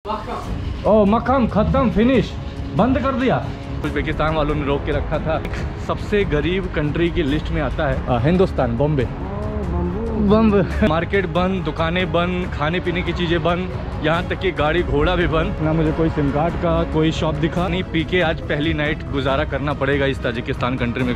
ओ मक्खम खत्म फिनिश बंद कर दिया। उज्बेकिस्तान वालों ने रोक के रखा था। सबसे गरीब कंट्री की लिस्ट में आता है। आ, हिंदुस्तान बॉम्बे। बंद। मार्केट बंद दुकानें बंद खाने पीने की चीज़ें बंद। यहाँ तक कि गाड़ी घोड़ा भी बंद। ना मुझे कोई सिम कार्ड का कोई शॉप दिखा। नहीं पी के आज पहली नाइट गुजारा करना पड़ेगा इस ताजिकिस्तान कंट्री में।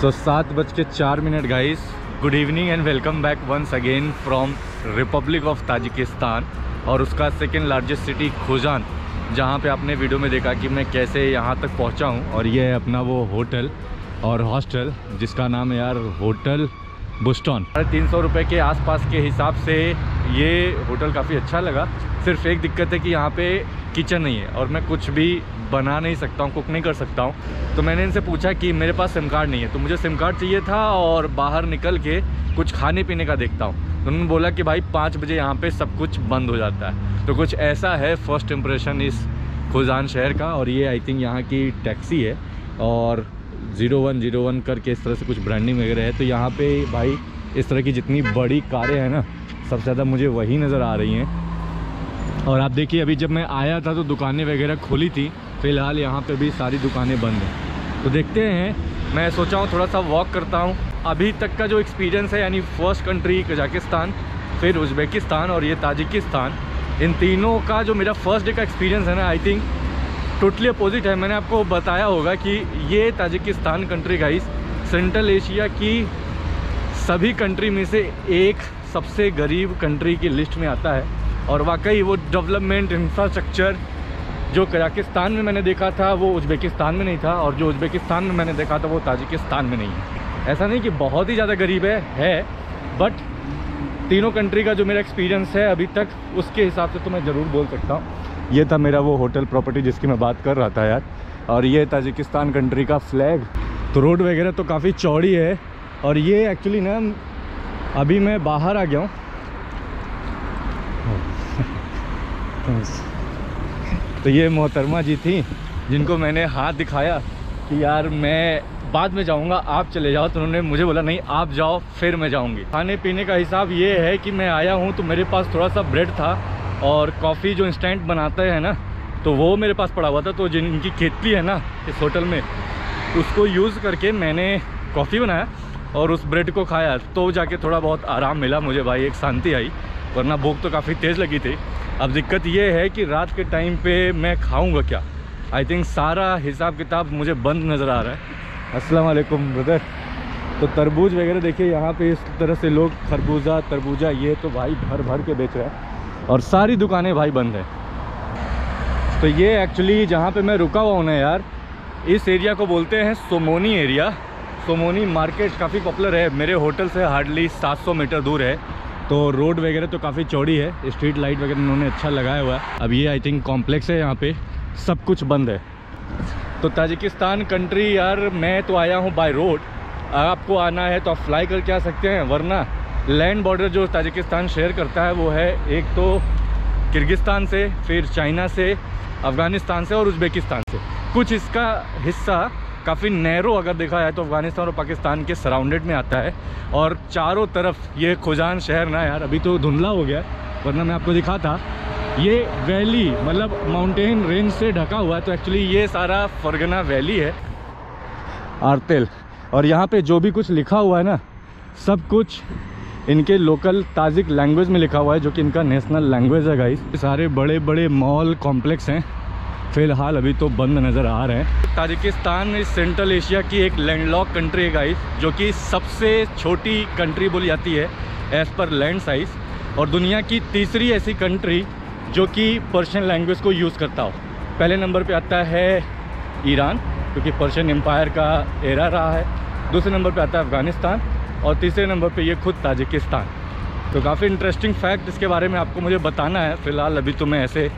सो सात बज के चार minute guys good evening and welcome back once again from republic of Tajikistan और उसका सेकेंड लार्जेस्ट सिटी खोजान, जहाँ पे आपने वीडियो में देखा कि मैं कैसे यहाँ तक पहुँचा हूँ। और ये है अपना वो होटल और हॉस्टल, जिसका नाम है यार होटल बुस्टॉन। साढ़े तीन सौ रुपये के आसपास के हिसाब से ये होटल काफ़ी अच्छा लगा। सिर्फ़ एक दिक्कत है कि यहाँ पे किचन नहीं है और मैं कुछ भी बना नहीं सकता हूँ, कुक नहीं कर सकता हूँ। तो मैंने इनसे पूछा कि मेरे पास सिम कार्ड नहीं है तो मुझे सिम कार्ड चाहिए था और बाहर निकल के कुछ खाने पीने का देखता हूँ। उन्होंने बोला कि भाई, पाँच बजे यहाँ पे सब कुछ बंद हो जाता है। तो कुछ ऐसा है फ़र्स्ट इम्प्रेशन इस खुजान शहर का और ये आई थिंक यहाँ की टैक्सी है और ज़ीरो वन ज़ीरो वन करके इस तरह से कुछ ब्रांडिंग वगैरह है। तो यहाँ पे भाई, इस तरह की जितनी बड़ी कारें हैं ना, सबसे ज़्यादा मुझे वही नज़र आ रही हैं। और आप देखिए, अभी जब मैं आया था तो दुकानें वगैरह खुली थी, फ़िलहाल यहाँ पर भी सारी दुकानें बंद हैं। तो देखते हैं, मैं सोचा हूँ थोड़ा सा वॉक करता हूँ। अभी तक का जो एक्सपीरियंस है, यानी फ़र्स्ट कंट्री कजाकिस्तान, फिर उज़्बेकिस्तान और ये ताजिकिस्तान, इन तीनों का जो मेरा फ़र्स्ट डे का एक्सपीरियंस है ना आई थिंक टोटली अपोजिट है। मैंने आपको बताया होगा कि ये Tajikistan country guys central Asia की सभी कंट्री में से एक सबसे गरीब कंट्री की लिस्ट में आता है। और वाकई वो डेवलपमेंट इंफ्रास्ट्रक्चर जो कजाकिस्तान में मैंने देखा था, वो उज़्बेकिस्तान में नहीं था, और जो उज़्बेकिस्तान में मैंने देखा था, वो ताजिकिस्तान में नहीं है। ऐसा नहीं कि बहुत ही ज़्यादा गरीब है है बट तीनों कंट्री का जो मेरा एक्सपीरियंस है अभी तक, उसके हिसाब से तो मैं ज़रूर बोल सकता हूँ। ये था मेरा वो होटल प्रॉपर्टी जिसकी मैं बात कर रहा था यार, और ये ताजिकिस्तान कंट्री का फ्लैग तो रोड वगैरह तो काफ़ी चौड़ी है, और ये एक्चुअली ना, अभी मैं बाहर आ गया हूँ। तो ये मोहतरमा जी थी, जिनको मैंने हाथ दिखाया कि यार मैं बाद में जाऊँगा, आप चले जाओ। तो उन्होंने मुझे बोला, नहीं, आप जाओ, फिर मैं जाऊँगी। खाने पीने का हिसाब ये है कि मैं आया हूँ तो मेरे पास थोड़ा सा ब्रेड था और कॉफ़ी जो इंस्टेंट बनाते हैं ना तो वो मेरे पास पड़ा हुआ था। तो जिनकी खेती है ना, इस होटल में, उसको यूज़ करके मैंने कॉफ़ी बनाया और उस ब्रेड को खाया। तो जाके थोड़ा बहुत आराम मिला मुझे भाई, एक शांति आई, वरना भूख तो काफ़ी तेज़ लगी थी। अब दिक्कत ये है कि रात के टाइम पे मैं खाऊँगा क्या? आई थिंक सारा हिसाब किताब मुझे बंद नज़र आ रहा है। अस्सलाम वालेकुम ब्रदर तो तरबूज वगैरह देखिए, यहाँ पे इस तरह से लोग खरबूजा, तरबूजा, ये तो भाई भर भर के बेच रहे हैं और सारी दुकानें भाई बंद हैं। तो ये एक्चुअली जहाँ पे मैं रुका हुआ हूँ ना यार, इस एरिया को बोलते हैं सोमोनी एरिया सोमोनी मार्केट काफ़ी पॉपुलर है। मेरे होटल से हार्डली 700 मीटर दूर है। तो रोड वगैरह तो काफ़ी चौड़ी है। स्ट्रीट लाइट वगैरह उन्होंने अच्छा लगाया हुआ है। अब ये आई थिंक कॉम्प्लेक्स है यहाँ पे। सब कुछ बंद है। तो ताजिकिस्तान कंट्री यार, मैं तो आया हूँ बाय रोड आपको आना है तो आप फ्लाई करके आ सकते हैं, वरना लैंड बॉर्डर जो ताजिकिस्तान शेयर करता है वो है एक तो किर्गिस्तान से, फिर चाइना से, अफ़गानिस्तान से और उज़्बेकिस्तान से। कुछ इसका हिस्सा काफ़ी नैरो अगर देखा जाए तो अफ़गानिस्तान और पाकिस्तान के सराउंडेड में आता है। और चारों तरफ़ ये खुजान शहर ना यार, अभी तो धुंधला हो गया, वरना मैं आपको दिखा था ये वैली मतलब माउंटेन रेंज से ढका हुआ है तो एक्चुअली ये सारा फरगना वैली है, आरतेल। और यहाँ पे जो भी कुछ लिखा हुआ है ना, सब कुछ इनके लोकल ताजिक लैंग्वेज में लिखा हुआ है, जो कि इनका नेशनल लैंग्वेज है गाइस सारे बड़े बड़े मॉल कॉम्प्लेक्स हैं। फ़िलहाल अभी तो बंद नज़र आ रहे हैं। ताजिकिस्तान इस सेंट्रल एशिया की एक लैंडलॉक कंट्री है गाइस जो कि सबसे छोटी कंट्री बोली जाती है एज़ पर लैंड साइज़ और दुनिया की तीसरी ऐसी कंट्री जो कि पर्शियन लैंग्वेज को यूज़ करता हो। पहले नंबर पे आता है ईरान क्योंकि पर्शियन एम्पायर का एरा रहा है। दूसरे नंबर पे आता है अफ़गानिस्तान और तीसरे नंबर पे ये खुद ताजिकिस्तान तो काफ़ी इंटरेस्टिंग फैक्ट इसके बारे में आपको मुझे बताना है। फ़िलहाल अभी तो मैं ऐसे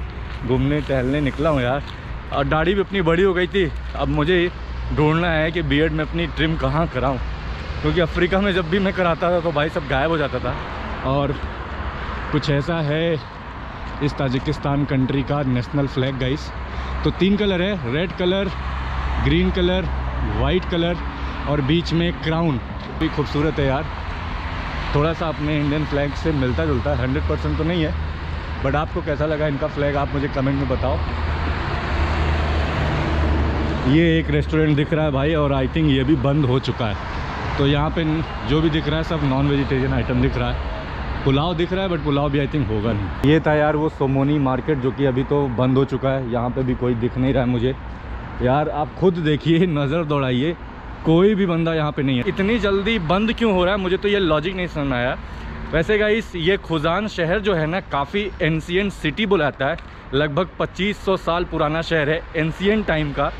घूमने, टहलने निकला हूँ यार। और दाढ़ी भी अपनी बड़ी हो गई थी। अब मुझे ढूंढना है कि बीएड में अपनी ट्रिम कहाँ कराऊँ। क्योंकि अफ्रीका में जब भी मैं कराता था तो भाई सब गायब हो जाता था। और कुछ ऐसा है इस ताजिकिस्तान कंट्री का नेशनल फ्लैग गाइस तो तीन कलर है, red colour, green colour, white colour और बीच में क्राउन भी खूबसूरत है यार। थोड़ा सा अपने इंडियन फ्लैग से मिलता जुलता है हंड्रेड परसेंट तो नहीं है बट आपको कैसा लगा इनका फ्लैग आप मुझे कमेंट में बताओ। ये एक रेस्टोरेंट दिख रहा है भाई, और आई थिंक ये भी बंद हो चुका है। तो यहाँ पे जो भी दिख रहा है, सब नॉन वेजिटेरियन आइटम दिख रहा है। पुलाव दिख रहा है बट पुलाव भी आई थिंक होगा नहीं। ये था यार वो सोमोनी मार्केट, जो कि अभी तो बंद हो चुका है। यहाँ पे भी कोई दिख नहीं रहा है मुझे। यार, आप खुद देखिए, नज़र दौड़ाइए। कोई भी बंदा यहाँ पे नहीं है। इतनी जल्दी बंद क्यों हो रहा है? मुझे तो ये लॉजिक नहीं समझ आया। वैसे गाइस ये खुजान शहर जो है ना, काफ़ी एंशियंट सिटी बुलाता है। लगभग 2500 साल पुराना शहर है एंशियंट टाइम का।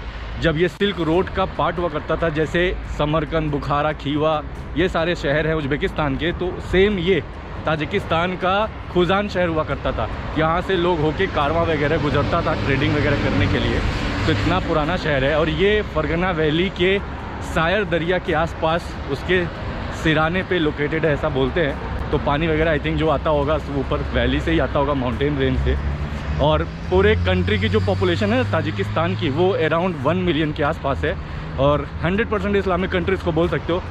जब ये सिल्क रोड का पार्ट हुआ करता था, जैसे समरकंद बुखारा खीवा ये सारे शहर हैं उज्बेकिस्तान के तो सेम ये। ताजिकिस्तान का खुजान शहर हुआ करता था। यहाँ से लोग होके कारवा वगैरह गुजरता था ट्रेडिंग वगैरह करने के लिए। तो इतना पुराना शहर है और ये फरगना वैली के सायर दरिया के आसपास उसके सिराने पे लोकेटेड है, ऐसा बोलते हैं। तो पानी वगैरह आई थिंक जो आता होगा ऊपर वैली से ही आता होगा माउंटेन रेंज से। और पूरे कंट्री की जो पॉपुलेशन है ताजिकिस्तान की, वो अराउंड वन मिलियन के आसपास है। और 100 परसेंट इस्लामिक कंट्रीज़ को बोल सकते हो,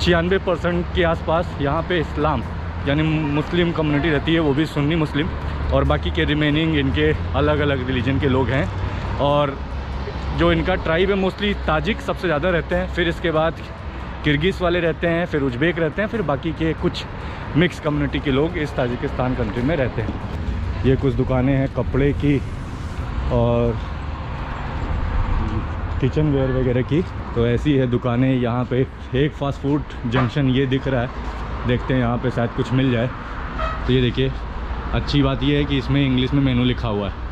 छियानवे परसेंट के आसपास यहाँ पे इस्लाम यानी मुस्लिम कम्युनिटी रहती है, वो भी सुन्नी मुस्लिम। और बाकी के रिमेनिंग इनके अलग अलग रिलीजन के लोग हैं। और जो इनका ट्राइब है मोस्टली ताजिक सबसे ज़्यादा रहते हैं। फिर इसके बाद किर्गिस वाले रहते हैं, फिर उज्बेक रहते हैं, फिर बाकी के कुछ मिक्स कम्युनिटी के लोग इस ताजिकिस्तान कंट्री में रहते हैं। ये कुछ दुकानें हैं, कपड़े की और किचन वेयर वगैरह की। तो ऐसी है दुकानें यहाँ पे। एक फास्ट फ़ूड जंक्शन ये दिख रहा है। देखते हैं यहाँ पे शायद कुछ मिल जाए तो ये देखिए अच्छी बात ये है कि इसमें इंग्लिश में मेनू लिखा हुआ है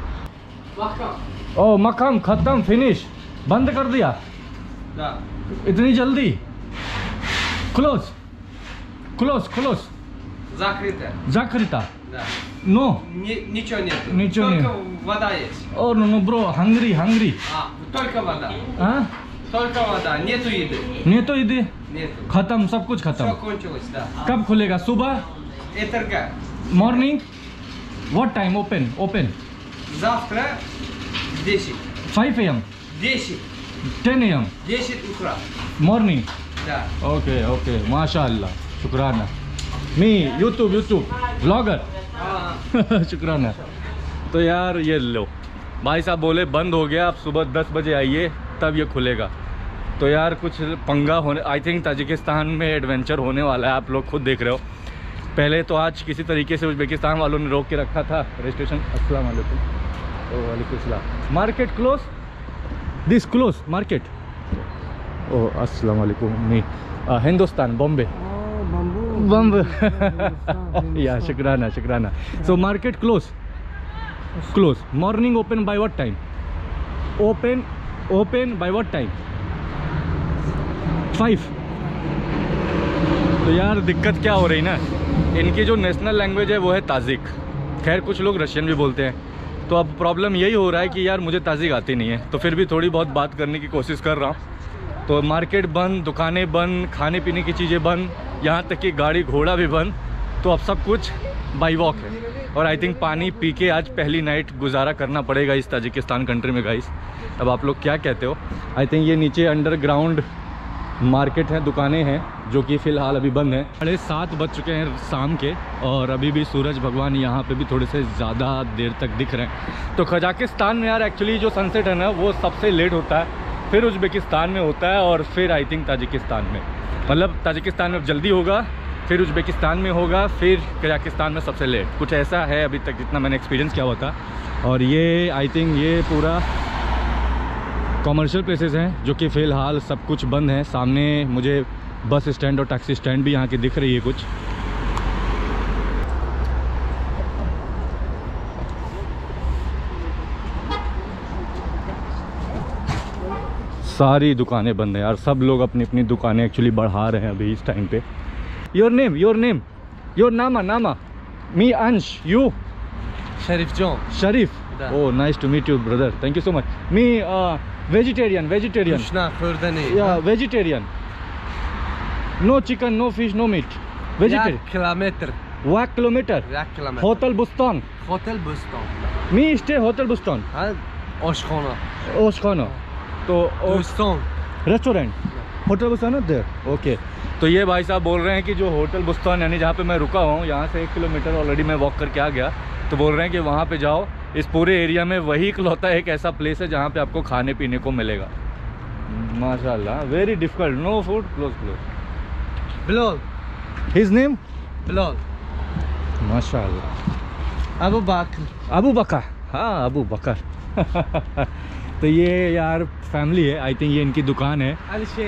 ओ मक्खम ख़त्म फिनिश बंद कर दिया इतनी जल्दी close close close Закрыто. закрыто Да. no Ни- ничего нет. Ничего только нет. вода есть. oh no no bro hungry hungry А, только вода. हाँ Только вода. Нету еды. नहीं तो इधर Нету. खत्म सब कुछ खत्म कब खुलेगा सुबह morning what time open open five A M ten A M morning okay okay माशा शुक्राना मी यूट्यूब यूट्यूब ब्लॉगर शुक्राना तो यार ये लो. भाई साहब बोले बंद हो गया आप सुबह दस बजे आइए तब ये खुलेगा. तो यार कुछ पंगा होने आई थिंक ताजिकिस्तान में एडवेंचर होने वाला है आप लोग खुद देख रहे हो। पहले तो आज किसी तरीके से उज्बेकिस्तान वालों ने रोक के रखा था रजिस्ट्रेशन अस्सलाम वालेकुम। वालेकुम सलाम। Market close this close market oh अस्सलाम वालेकुम। uh, हिंदुस्तान बॉम्बे। बम्ब। या शुक्राना शुक्राना। So market close close morning open by what time open open by what time five तो यार, दिक्कत क्या हो रही ना? इनकी जो नेशनल लैंग्वेज है, वो है ताजिक खैर, कुछ लोग रशियन भी बोलते हैं। तो अब प्रॉब्लम यही हो रहा है कि यार, मुझे ताजिक आती नहीं है। तो फिर भी थोड़ी बहुत बात करने की कोशिश कर रहा हूँ। तो मार्केट बंद, दुकानें बंद खाने पीने की चीज़ें बंद, यहाँ तक कि गाड़ी घोड़ा भी बंद। तो अब सब कुछ बाई वॉक है। और आई थिंक पानी पी के आज पहली नाइट गुजारा करना पड़ेगा इस ताजिकिस्तान कंट्री में गाइस अब आप लोग क्या कहते हो? आई थिंक ये नीचे अंडरग्राउंड मार्केट है, दुकानें हैं, जो कि फ़िलहाल अभी बंद हैं। साढ़े सात बज चुके हैं शाम के, और अभी भी सूरज भगवान यहाँ पे भी थोड़े से ज़्यादा देर तक दिख रहे हैं। तो कजाकिस्तान में यार एक्चुअली जो सनसेट है ना, वो सबसे लेट होता है, फिर उज्बेकिस्तान में होता है, और फिर आई थिंक ताजिकिस्तान में। मतलब ताजिकिस्तान में जल्दी होगा, फिर उज्बेकिस्तान में होगा, फिर कजाकिस्तान में सबसे लेट कुछ ऐसा है अभी तक जितना मैंने एक्सपीरियंस किया हुआ था, और ये आई थिंक ये पूरा कॉमर्शियल प्लेसेस हैं जो कि फ़िलहाल सब कुछ बंद हैं। सामने मुझे बस स्टैंड और टैक्सी स्टैंड भी यहाँ की दिख रही है कुछ। सारी दुकानें बंद हैं यार। सब लोग अपनी अपनी दुकानें एक्चुअली बढ़ा रहे हैं अभी इस टाइम पे। Your name your name your नामा नामा। मी अंश यू शरीफ जो। Sharif. Oh nice to meet you brother thank you so much me uh, vegetarian vegetarian Krishna Khurdani. या vegetarian no chicken no fish no meat vegetarian Yak kilometer. वाक kilometer Yak kilometer. Hotel Bustan Hotel Bustan. Me stay hotel Bustan Ha? ओशखाना तो Bustan. Restaurant hotel Bustan there okay तो ये भाई साहब बोल रहे हैं कि जो होटल बुस्तान यानी जहाँ पे मैं रुका हुआ हूँ यहाँ से एक किलोमीटर ऑलरेडी मैं वॉक करके आ गया। तो बोल रहे हैं कि वहाँ पे जाओ। इस पूरे एरिया में वही इकलौता एक ऐसा प्लेस है जहाँ पे आपको खाने पीने को मिलेगा माशाल्लाह very difficult no food close close Bilal. His name Bilal. माशाल्लाह Abu Bakr. अबू बकर हाँ अबू बकर तो ये यार फैमिली है आई थिंक ये इनकी दुकान है.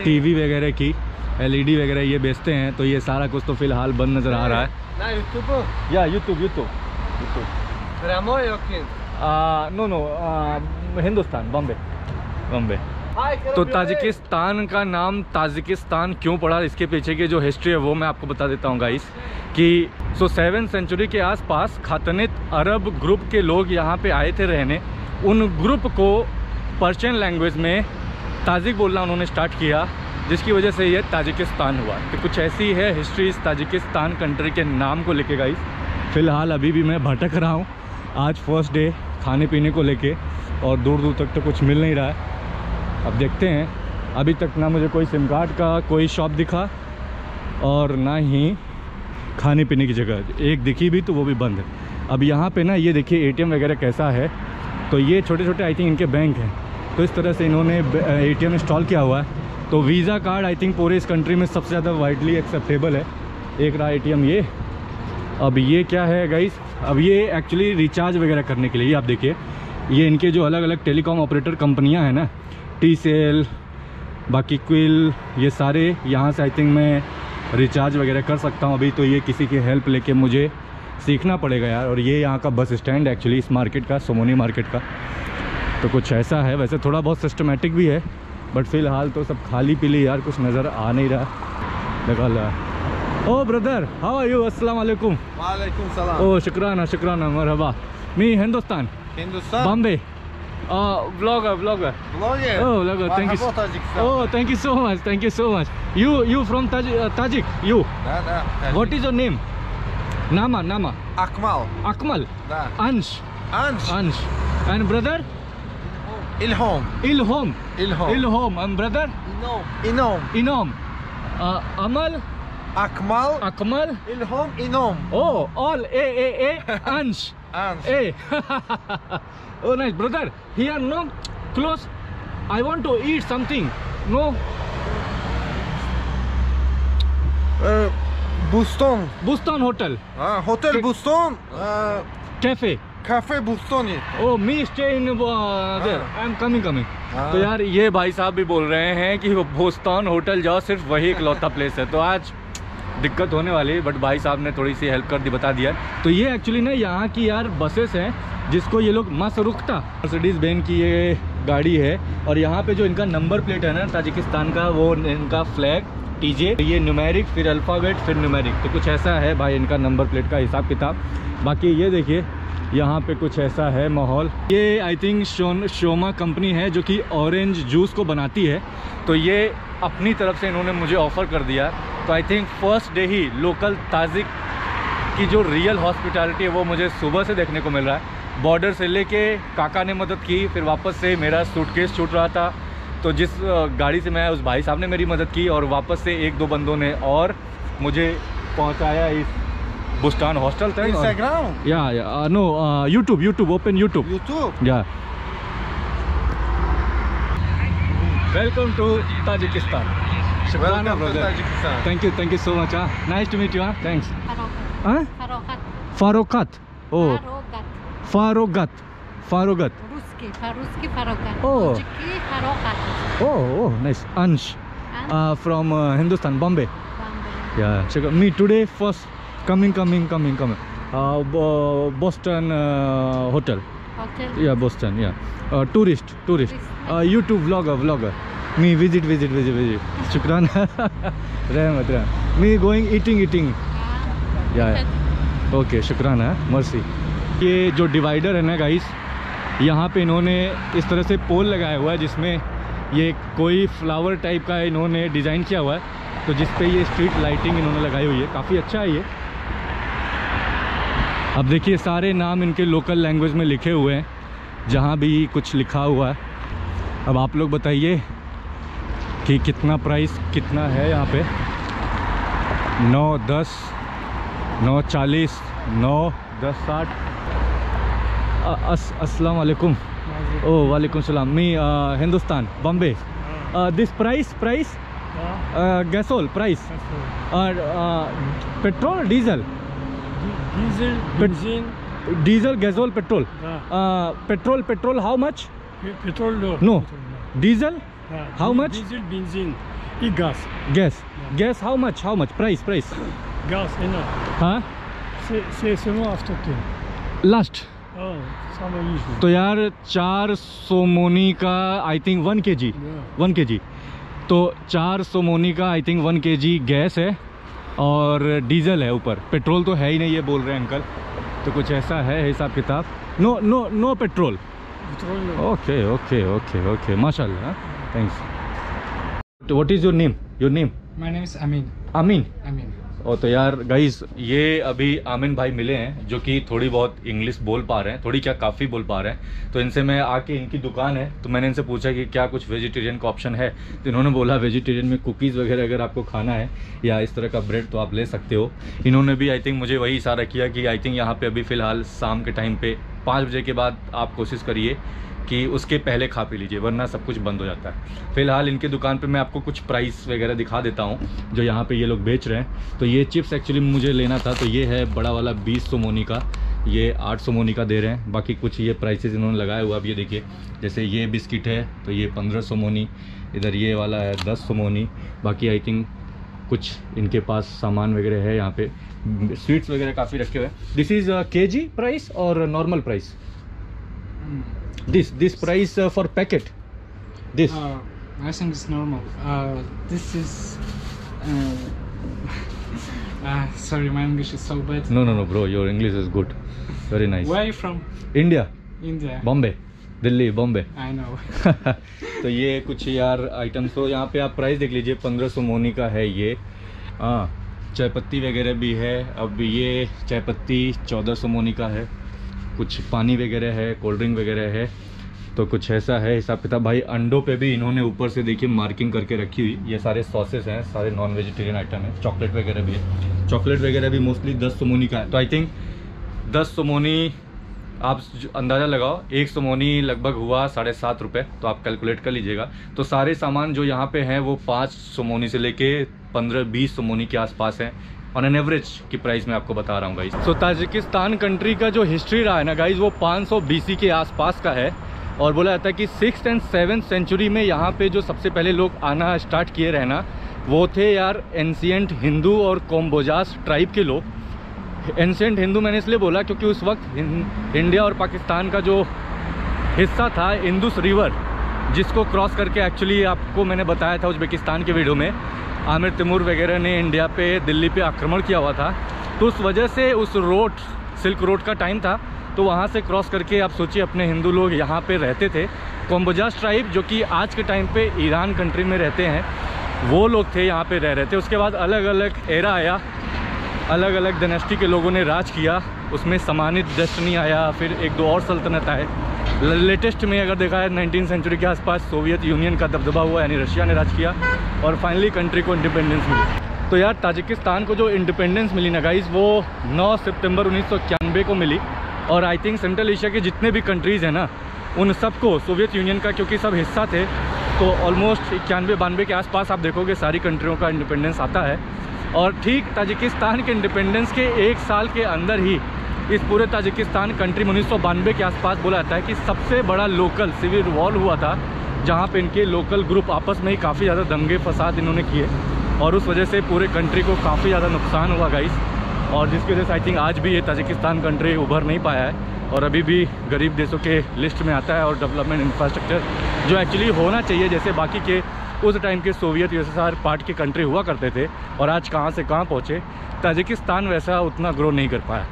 टीवी वगैरह की एलईडी वगैरह ये बेचते हैं तो ये सारा कुछ तो फ़िलहाल बंद नज़र आ रहा है Na YouTube. या YouTube YouTube YouTube Ramo Yokin. No no Hindustan Bombay Bombay तो ताजिकिस्तान का नाम ताजिकिस्तान क्यों पड़ा? इसके पीछे की जो हिस्ट्री है वो मैं आपको बता देता हूँ गाइस कि सो सेवन सेंचुरी के आसपास खातनित अरब ग्रुप के लोग यहाँ पे आए थे रहने। उन ग्रुप को पर्शियन लैंग्वेज में ताजिक बोलना उन्होंने स्टार्ट किया जिसकी वजह से ये ताजिकिस्तान हुआ। तो कुछ ऐसी है हिस्ट्री इस ताजिकिस्तान कंट्री के नाम को लेके गाइस फ़िलहाल अभी भी मैं भटक रहा हूँ। आज फ़र्स्ट डे खाने पीने को लेके और दूर दूर तक तो कुछ मिल नहीं रहा है। अब देखते हैं। अभी तक ना मुझे कोई सिम कार्ड का कोई शॉप दिखा और ना ही खाने पीने की जगह। एक दिखी भी तो वो भी बंद है। अब यहाँ पे ना ये देखिए एटीएम वगैरह कैसा है। तो ये छोटे छोटे आई थिंक इनके बैंक हैं। तो इस तरह से इन्होंने एटीएम इंस्टॉल किया हुआ है। तो वीज़ा कार्ड आई थिंक पूरे इस कंट्री में सबसे ज़्यादा वाइडली एक्सेप्टेबल है। एक रहा एटीएम ये। अब ये क्या है गाइस अब ये एक्चुअली रिचार्ज वगैरह करने के लिए आप देखिए। ये इनके जो अलग अलग टेलीकॉम ऑपरेटर कंपनियाँ हैं ना टी सेल बाकी क्विल ये सारे यहाँ से आई थिंक मैं रिचार्ज वगैरह कर सकता हूँ। अभी तो ये किसी की हेल्प लेके मुझे सीखना पड़ेगा यार। और ये यहाँ का बस स्टैंड एक्चुअली इस मार्केट का, सोमोनी मार्केट का। तो कुछ ऐसा है, वैसे थोड़ा बहुत सिस्टमेटिक भी है बट फ़िलहाल तो सब खाली पीली यार, कुछ नज़र आ नहीं रहा। लगा oh brother how are you अस्सलाम वालेकुम Walaikum salam. ओ शुक्राना शुक्राना मरहबा me Hindustan Hindustan. Bombay blogger blogger. Oh. Marhaba Tajikistan. Oh, thank you so much. Thank you so much. You, you from Taj uh, Tajik? You. Da, da. What is your name? Nama, Nama. Akmal. Akmal. Da. Ansh. Ansh. Ansh. And brother? Ilhom. Ilhom. Ilhom. Ilhom. And brother? Inom. Inom. Uh, Amal. Akmal. Akmal. Ilhom. Inom. Oh, all A A A. Ansh. Ansh. A. oh, nice, brother. Here, no, close. I want to eat something. No, Uh, Buston. Bustan Hotel. Ha, Hotel Ke- Buston. Uh, Cafe. Cafe Bustoni. Oh me stay in there I am coming coming हाँ। तो यार ये भाई साहब भी बोल रहे हैं कि वो भोस्तान होटल जाओ सिर्फ़ वही इकलौता प्लेस है तो आज दिक्कत होने वाली बट भाई साहब ने थोड़ी सी हेल्प कर दी, बता दिया। तो ये एक्चुअली ना यहाँ की यार बसेस हैं, जिसको ये लोग मस रुकता। मर्सिडीज बैन की ये गाड़ी है, और यहाँ पे जो इनका नंबर प्लेट है ना ताजिकिस्तान का, वो इनका फ्लैग टीजे ये न्यूमेरिक फिर अल्फ़ाबेट फिर न्यूमेरिक तो कुछ ऐसा है भाई इनका नंबर प्लेट का हिसाब किताब बाकी ये देखिए यहाँ पे कुछ ऐसा है माहौल। ये आई थिंक शोन शोमा कंपनी है जो कि ऑरेंज जूस को बनाती है। तो ये अपनी तरफ़ से इन्होंने मुझे ऑफ़र कर दिया। तो आई थिंक फ़र्स्ट डे ही लोकल ताजिक की जो रियल हॉस्पिटैलिटी है वो मुझे सुबह से देखने को मिल रहा है। बॉर्डर से लेके काका ने मदद की फिर वापस से मेरा सूटकेस छूट रहा था। तो जिस गाड़ी से मैं आया, उस भाई साहब ने मेरी मदद की और वापस से एक दो बंदों ने और मुझे पहुँचाया इस Bustan hostel thing? Instagram? Or? Yeah, yeah. Uh, no, uh, YouTube, YouTube. Open YouTube. YouTube? Yeah. Welcome to Tajikistan. Shukran, brother. Tajikistan. Thank you, thank you so much. Huh? Nice to meet you. Huh? Thanks. Farokat. Huh? Farokat. Farokat. Oh. Farokat. Farokat. Farokat. Ruski, Faruski Farokat. Oh. Tajiki Farokat. Oh, oh, nice. Ansh. Ansh? Uh, from uh, Hindustan, Bombay. Bombay. Yeah. Me today first first coming coming coming coming Bustan hotel Hotel. hotel Yeah, Boston. Yeah, uh, tourist, tourist. Uh, YouTube vlogger, vlogger. Me visit, visit, visit, visit. Shukran. Rahmat, rahmat. Me going eating, eating. Ah, Yeah, yeah. Okay, शुक्रान है मर्सी ये जो divider है ना guys यहाँ पे इन्होंने इस तरह से पोल लगाया हुआ है जिसमें ये कोई फ्लावर टाइप का इन्होंने डिज़ाइन किया हुआ है तो जिस पे ये स्ट्रीट लाइटिंग इन्होंने लगाई हुई है काफ़ी अच्छा है ये अब देखिए सारे नाम इनके लोकल लैंग्वेज में लिखे हुए हैं जहाँ भी कुछ लिखा हुआ है। अब आप लोग बताइए कि कितना प्राइस कितना है यहाँ पे? नौ दस नौ चालीस नौ दस साठ। अस अस्सलाम वालेकुम। ओ वालेकुम सलाम। Me Hindustan Bombay. This price price गैसोल price और petrol diesel diesel benzene diesel गैसोल petrol petrol petrol how much petrol no diesel how much diesel benzene E gas gas gas how much how much price price gas है ना हाँ से से से know after two last तो यार चार सो मोनी का आई थिंक वन के जी वन के जी तो चार सो मोनी का आई थिंक वन के जी गैस है. और डीजल है ऊपर। पेट्रोल तो है ही नहीं ये बोल रहे हैं अंकल। तो कुछ ऐसा है हिसाब किताब? No no no petrol. Okay okay okay okay. माशाल्लाह thanks what is your name your name my name is Amin Amin Amin. और तो यार गाइस ये अभी आमिन भाई मिले हैं, जो कि थोड़ी बहुत इंग्लिश बोल पा रहे हैं, थोड़ी क्या काफ़ी बोल पा रहे हैं। तो इनसे मैं आके इनकी दुकान है तो मैंने इनसे पूछा कि क्या कुछ वेजिटेरियन का ऑप्शन है? तो इन्होंने बोला वेजिटेरियन में कुकीज़ वगैरह अगर आपको खाना है, या इस तरह का ब्रेड तो आप ले सकते हो। इन्होंने भी आई थिंक मुझे वही इशारा किया कि आई थिंक यहाँ पे अभी फ़िलहाल शाम के टाइम पर पाँच बजे के बाद आप कोशिश करिए कि उसके पहले खा पी लीजिए, वरना सब कुछ बंद हो जाता है। फ़िलहाल इनके दुकान पे मैं आपको कुछ प्राइस वगैरह दिखा देता हूँ, जो यहाँ पे ये लोग बेच रहे हैं। तो ये चिप्स एक्चुअली मुझे लेना था तो ये है बड़ा वाला बीस सौ मोनी का, ये आठ सौ मोनी का दे रहे हैं। बाकी कुछ ये प्राइसेस इन्होंने लगाया हुआ अब ये देखिए, जैसे ये बिस्किट है तो ये पंद्रह सौ मोनी, इधर ये वाला है दस सौ मोनी, बाकी आई थिंक कुछ इनके पास सामान वगैरह है यहाँ पे। स्वीट्स वगैरह काफ़ी रखे हुए हैं। This is K G price और normal price this this price for packet this Uh, I think it's normal. Uh, this is. Uh, uh, sorry, my English is so bad. No no no bro your English is good very nice Where are you from? India India. Bombay Delhi Bombay I know. तो ये कुछ यार items तो यहाँ पे आप price देख लीजिए पंद्रह सौ मोनी का है ये हाँ चाय पत्ती वगैरह भी है अब ये चाय पत्ती चौदह सौ मोनी का है कुछ पानी वगैरह है कोल्ड ड्रिंक वगैरह है तो कुछ ऐसा है हिसाब किताब। भाई, अंडों पे भी इन्होंने ऊपर से देखिए मार्किंग करके रखी हुई। ये सारे सॉसेस हैं, सारे नॉन वेजिटेरियन आइटम है चॉकलेट वगैरह भी है। चॉकलेट वगैरह भी मोस्टली दस सोमोनी का है। तो आई थिंक दस सोमोनी आप अंदाज़ा लगाओ, एक सोमोनी लगभग हुआ साढ़े सात रुपये तो आप कैलकुलेट कर लीजिएगा। तो सारे सामान जो यहाँ पे हैं, वो पाँच सोमोनी से लेके पंद्रह बीस सोमोनी के आसपास हैं। ऑन एन एवरेज की प्राइस मैं आपको बता रहा हूँ गाइज़ सो ताजिकिस्तान कंट्री का जो हिस्ट्री रहा है ना गाइज़ वो 500 बीसी के आसपास का है और बोला जाता है कि सिक्स एंड सेवन सेंचुरी में यहाँ पे जो सबसे पहले लोग आना स्टार्ट किए रहना वो थे यार एंशियंट हिंदू और कोम्बोजास ट्राइब के लोग. एंशियंट हिंदू मैंने इसलिए बोला क्योंकि उस वक्त इंडिया और पाकिस्तान का जो हिस्सा था इंदुस रिवर जिसको क्रॉस करके एक्चुअली आपको मैंने बताया था उज्बेकिस्तान के वीडियो में आमिर तैमूर वगैरह ने इंडिया पे, दिल्ली पे आक्रमण किया हुआ था। तो उस वजह से उस रोड, सिल्क रोड का टाइम था। तो वहाँ से क्रॉस करके आप सोचिए, अपने हिंदू लोग यहाँ पे रहते थे। कोम्बोजास ट्राइब, जो कि आज के टाइम पे ईरान कंट्री में रहते हैं, वो लोग थे यहाँ पे रह रहे थे। उसके बाद अलग अलग एरा आया। अलग अलग डनेस्टी के लोगों ने राज किया। उसमें समानित डेस्टनी आया। फिर एक दो और सल्तनत आए। लेटेस्ट में अगर देखा है नाइनटीन सेंचुरी के आसपास सोवियत यूनियन का दबदबा हुआ, यानी रशिया ने राज किया, और फाइनली कंट्री को इंडिपेंडेंस मिली। तो यार ताजिकिस्तान को जो इंडिपेंडेंस मिली ना गाइज़ वो 9 सितंबर उन्नीस सौ इक्यानवे को मिली। और आई थिंक सेंट्रल एशिया के जितने भी कंट्रीज़ हैं ना, उन सबको सोवियत यूनियन का, क्योंकि सब हिस्सा थे तो ऑलमोस्ट इक्यानवे बानवे के आसपास आप देखोगे, सारी कंट्रियों का इंडिपेंडेंस आता है। और ठीक ताजिकिस्तान के इंडिपेंडेंस के एक साल के अंदर ही इस पूरे ताजिकिस्तान कंट्री में उन्नीस सौ बानवे के आसपास बोला जाता है कि सबसे बड़ा लोकल सिविल वॉर हुआ था, जहाँ पे इनके लोकल ग्रुप आपस में ही काफ़ी ज़्यादा दंगे फसाद इन्होंने किए। और उस वजह से पूरे कंट्री को काफ़ी ज़्यादा नुकसान हुआ गाइस और जिसकी वजह से आई थिंक आज भी ये ताजिकिस्तान कंट्री उभर नहीं पाया है। और अभी भी गरीब देशों के लिस्ट में आता है और डेवलपमेंट इंफ्रास्ट्रक्चर जो एक्चुअली होना चाहिए, जैसे बाकी के उस टाइम के सोवियत यूएसएसआर पार्ट के कंट्री हुआ करते थे। और आज कहाँ से कहाँ पहुँचे, ताजिकिस्तान वैसा उतना ग्रो नहीं कर पाया।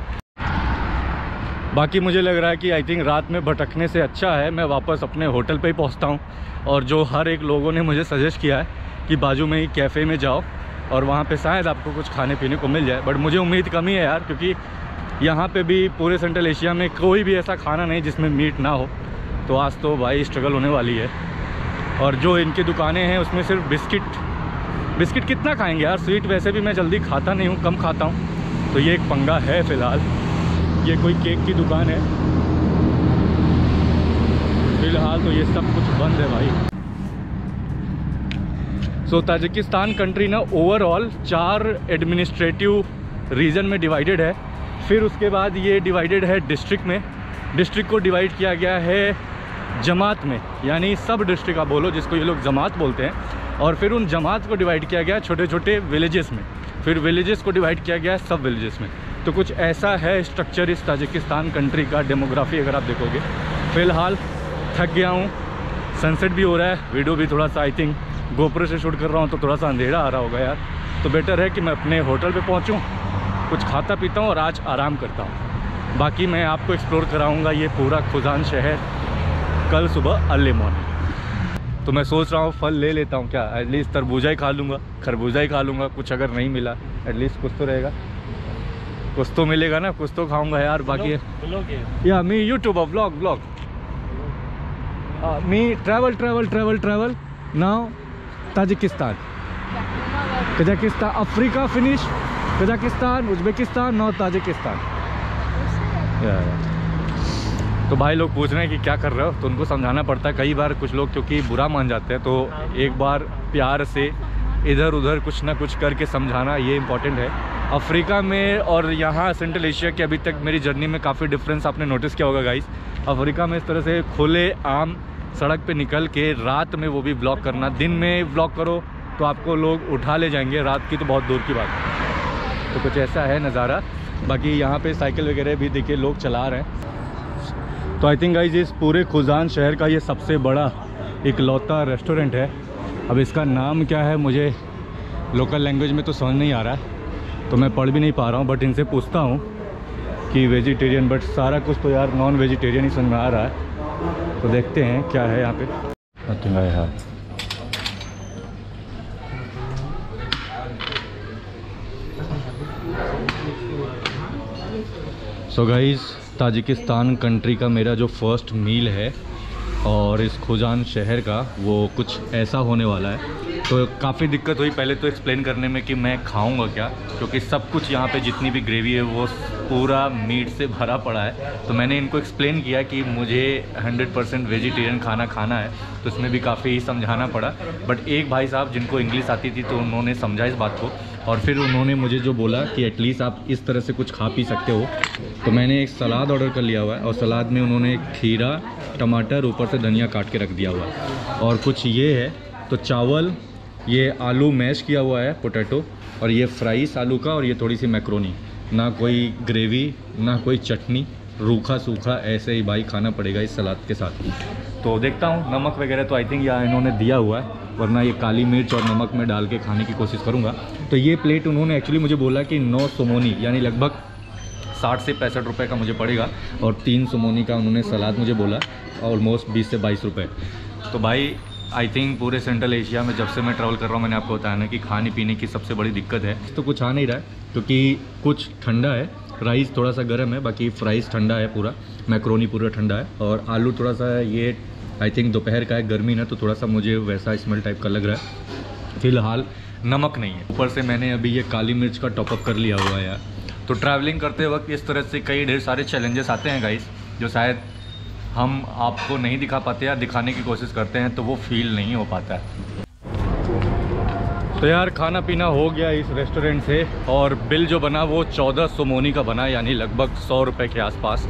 बाकी मुझे लग रहा है कि आई थिंक रात में भटकने से अच्छा है, मैं वापस अपने होटल पे ही पहुँचता हूँ। और जो हर एक लोगों ने मुझे सजेस्ट किया है कि बाजू में ही कैफ़े में जाओ और वहाँ पे शायद आपको कुछ खाने पीने को मिल जाए। बट मुझे उम्मीद कम ही है यार, क्योंकि यहाँ पे भी पूरे सेंट्रल एशिया में कोई भी ऐसा खाना नहीं जिसमें मीट ना हो। तो आज तो भाई स्ट्रगल होने वाली है। और जो इनकी दुकानें हैं, उसमें सिर्फ़ बिस्किट। बिस्किट कितना खाएँगे यार? स्वीट वैसे भी मैं जल्दी खाता नहीं हूँ, कम खाता हूँ। तो ये एक पंगा है फ़िलहाल। ये कोई केक की दुकान है। फ़िलहाल तो ये सब कुछ बंद है भाई। सो so, ताजिकिस्तान कंट्री ना ओवरऑल चार एडमिनिस्ट्रेटिव रीजन में डिवाइडेड है। फिर उसके बाद ये डिवाइडेड है डिस्ट्रिक्ट में। डिस्ट्रिक्ट को डिवाइड किया गया है जमात में। यानी सब डिस्ट्रिक्ट आप बोलो जिसको ये लोग जमात बोलते हैं। और फिर उन जमात को डिवाइड किया गया छोटे छोटे विलेजेस में। फिर विलेजेस को डिवाइड किया गया सब विलेजेस में। तो कुछ ऐसा है स्ट्रक्चर इस ताजिकिस्तान कंट्री का डेमोग्राफी अगर आप देखोगे। फ़िलहाल थक गया हूँ। सनसेट भी हो रहा है। वीडियो भी थोड़ा सा आई थिंक गोप्रो से शूट कर रहा हूँ तो थोड़ा सा अंधेरा आ रहा होगा यार। तो बेटर है कि मैं अपने होटल पे पहुँचूँ, कुछ खाता पीता हूँ और आज आराम करता हूँ। बाकी मैं आपको एक्सप्लोर कराऊँगा ये पूरा खुजान शहर कल सुबह अर्ली मॉर्निंग तो मैं सोच रहा हूँ फल ले लेता हूँ क्या? एटलीस्ट तरबूजा ही खा लूँगा। खरबूजा ही खा लूँगा। कुछ अगर नहीं मिला एटलीस्ट कुछ तो रहेगा। कुछ तो मिलेगा ना कुछ तो खाऊँगा यार बाकी या? Me YouTube blog vlog me travel travel travel travel now Tajikistan Kazakhstan Africa finish Kazakhstan Uzbekistan now Tajikistan. तो भाई लोग पूछ रहे हैं कि क्या कर रहे हो? तो उनको समझाना पड़ता है कई बार कुछ लोग क्योंकि बुरा मान जाते हैं तो एक बार प्यार से इधर उधर कुछ ना कुछ करके समझाना ये इम्पोर्टेंट है। अफ्रीका में और यहाँ सेंट्रल एशिया के अभी तक मेरी जर्नी में काफ़ी डिफरेंस आपने नोटिस किया होगा गाइस अफ्रीका में इस तरह से खुले आम सड़क पे निकल के रात में वो भी ब्लॉक करना, दिन में ब्लॉक करो तो आपको लोग उठा ले जाएँगे। रात की तो बहुत दूर की बात है। तो कुछ ऐसा है नज़ारा। बाकी यहाँ पे साइकिल वगैरह भी देखिए, लोग चला रहे हैं। तो आई थिंक गाइज़ इस पूरे खुजान शहर का ये सबसे बड़ा इकलौता रेस्टोरेंट है। अब इसका नाम क्या है, मुझे लोकल लैंग्वेज में तो समझ नहीं आ रहा है। तो मैं पढ़ भी नहीं पा रहा हूँ बट इनसे पूछता हूँ कि वेजिटेरियन बट सारा कुछ तो यार नॉन वेजिटेरियन ही समझ में आ रहा है। तो देखते हैं क्या है यहाँ पे। सो गाइज़ ताजिकिस्तान कंट्री का मेरा जो फ़र्स्ट मील है और इस खुजान शहर का वो कुछ ऐसा होने वाला है। तो काफ़ी दिक्कत हुई। पहले तो एक्सप्लेन करने में कि मैं खाऊँगा क्या, क्योंकि सब कुछ यहाँ पे जितनी भी ग्रेवी है, वो पूरा मीट से भरा पड़ा है। तो मैंने इनको एक्सप्लेन किया कि मुझे 100 परसेंट वेजिटेरियन खाना खाना है तो इसमें भी काफ़ी समझाना पड़ा। बट एक भाई साहब जिनको इंग्लिश आती थी तो उन्होंने समझा इस बात को। और फिर उन्होंने मुझे जो बोला कि एटलीस्ट आप इस तरह से कुछ खा पी सकते हो। तो मैंने एक सलाद ऑर्डर कर लिया हुआ है और सलाद में उन्होंने खीरा टमाटर ऊपर से धनिया काट के रख दिया हुआ है। और कुछ ये है तो चावल, ये आलू मैश किया हुआ है, पोटैटो, और ये फ्राइस आलू का, और ये थोड़ी सी मैक्रोनी। ना कोई ग्रेवी, ना कोई चटनी, रूखा सूखा, ऐसे ही भाई खाना पड़ेगा इस सलाद के साथ। तो देखता हूँ, नमक वगैरह तो आई थिंक यहाँ इन्होंने दिया हुआ है, वरना ये काली मिर्च और नमक में डाल के खाने की कोशिश करूँगा। तो ये प्लेट उन्होंने एक्चुअली मुझे बोला कि नौ सोमोनी, यानी लगभग साठ से पैंसठ रुपये का मुझे पड़ेगा और तीन सुमोनी का उन्होंने सलाद मुझे बोला ऑलमोस्ट बीस से बाईस रुपये तो भाई आई थिंक पूरे सेंट्रल एशिया में जब से मैं ट्रैवल कर रहा हूँ, मैंने आपको बताया ना कि खाने पीने की सबसे बड़ी दिक्कत है। तो कुछ आ नहीं रहा है, क्योंकि कुछ ठंडा है। राइस थोड़ा सा गर्म है, बाकी फ्राइस ठंडा है पूरा। मैक्रोनी पूरा ठंडा है और आलू थोड़ा सा ये आई थिंक दोपहर का है, गर्मी ना तो थोड़ा सा मुझे वैसा स्मेल टाइप का लग रहा है। फ़िलहाल नमक नहीं है। ऊपर से मैंने अभी ये काली मिर्च का टॉपअप कर लिया हुआ है यार। तो ट्रैवलिंग करते वक्त इस तरह से कई ढेर सारे चैलेंजेस आते हैं गाइस जो शायद हम आपको नहीं दिखा पाते या दिखाने की कोशिश करते हैं तो वो फील नहीं हो पाता है। तो यार, खाना पीना हो गया इस रेस्टोरेंट से और बिल जो बना वो चौदह सोमोनी का बना, यानी लगभग सौ रुपये के आसपास।